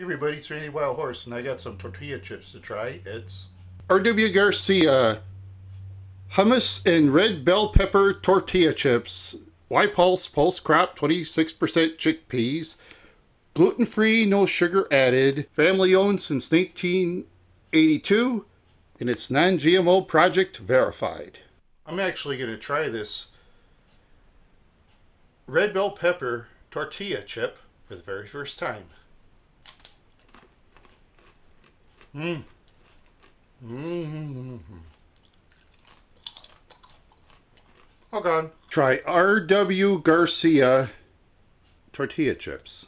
Hey everybody, it's Randy Wild Horse, and I got some tortilla chips to try. It's R.W. Garcia, hummus and red bell pepper tortilla chips, Y Pulse Pulse Crop 26% chickpeas, gluten free, no sugar added, family owned since 1982, and it's non GMO project verified. I'm actually going to try this red bell pepper tortilla chip for the very first time. Mmm. Mmm. Oh God. Try R.W. Garcia tortilla chips.